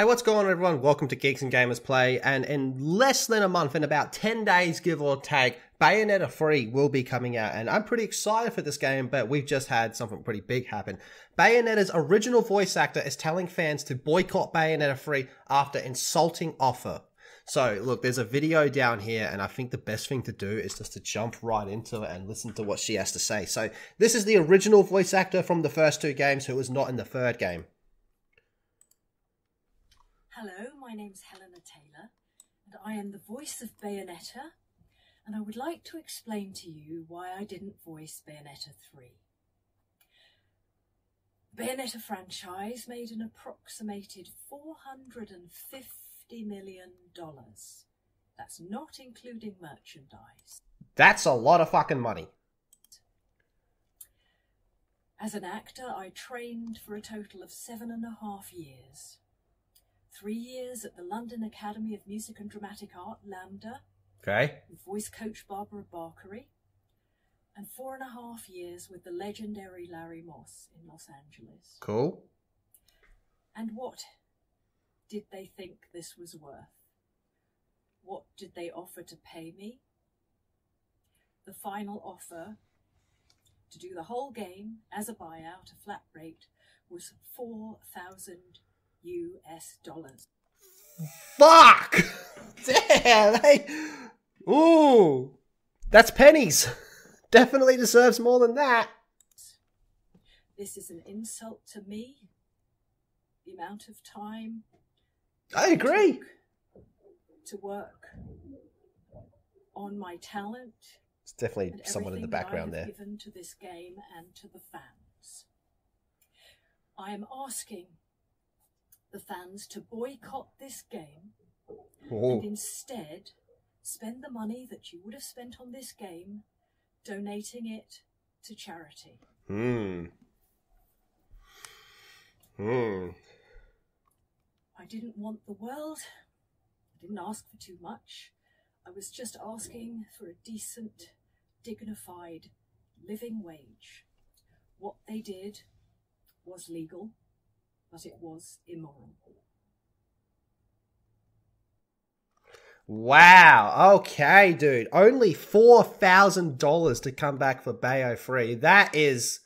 Hey, what's going on, everyone? Welcome to Geeks and Gamers Play. And in less than a month, in about 10 days, give or take, Bayonetta 3 will be coming out. And I'm pretty excited for this game, but we've just had something pretty big happen. Bayonetta's original voice actor is telling fans to boycott Bayonetta 3 after insulting offer. So, look, there's a video down here, and I think the best thing to do is just to jump right into it and listen to what she has to say. So, this is the original voice actor from the first two games who was not in the third game. Hello, my name is Hellena Taylor, and I am the voice of Bayonetta, and I would like to explain to you why I didn't voice Bayonetta 3. The Bayonetta franchise made an approximated $450 million. That's not including merchandise. That's a lot of fucking money. As an actor, I trained for a total of seven and a half years three years at the London Academy of Music and Dramatic Art, LAMDA, Okay. with voice coach Barbara Barkery, and four and a half years with the legendary Larry Moss in Los Angeles. Cool. And what did they think this was worth? What did they offer to pay me? The final offer to do the whole game as a buyout, a flat rate, was 4,000 US dollars. Fuck! Damn! Hey. Ooh! That's pennies! Definitely deserves more than that. This is an insult to me. The amount of time I agree. to work on my talent It's definitely someone in the everything that I background there. given to this game and to the fans. I am asking the fans to boycott this game and instead spend the money that you would have spent on this game donating it to charity. Hmm. Hmm. I didn't want the world. I didn't ask for too much. I was just asking for a decent, dignified living wage. What they did was legal, but it was immoral. Wow. Okay, dude. Only four thousand dollars to come back for Bayo free. That is.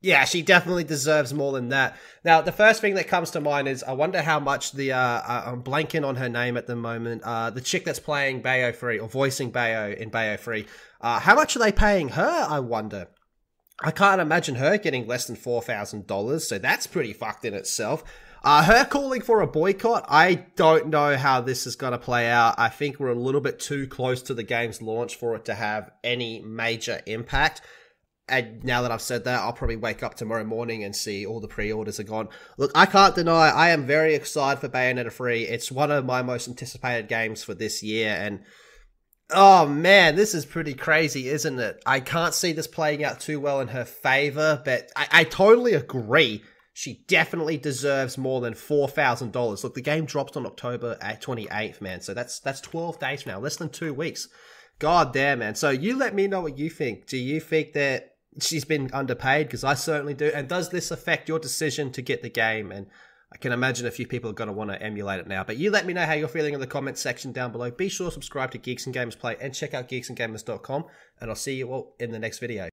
Yeah, she definitely deserves more than that. Now, the first thing that comes to mind is I wonder how much the uh, uh, I'm blanking on her name at the moment. Uh, the chick that's playing Bayo free or voicing Bayo in Bayo free. Uh, how much are they paying her? I wonder. I can't imagine her getting less than four thousand dollars, so that's pretty fucked in itself. Uh, her calling for a boycott, I don't know how this is going to play out. I think we're a little bit too close to the game's launch for it to have any major impact. And now that I've said that, I'll probably wake up tomorrow morning and see all the pre-orders are gone. Look, I can't deny I am very excited for Bayonetta 3. It's one of my most anticipated games for this year, and Oh man, this is pretty crazy, isn't it? I can't see this playing out too well in her favor, but I, I totally agree. She definitely deserves more than four thousand dollars. Look, the game drops on October uh, twenty eighth, man. So that's that's twelve days from now, less than two weeks. God damn, man. So you let me know what you think. Do you think that she's been underpaid? Because I certainly do. And does this affect your decision to get the game? And I can imagine a few people are going to want to emulate it now. But you let me know how you're feeling in the comments section down below. Be sure to subscribe to Geeks and Gamers Play and check out geeksandgamers.com. And I'll see you all in the next video.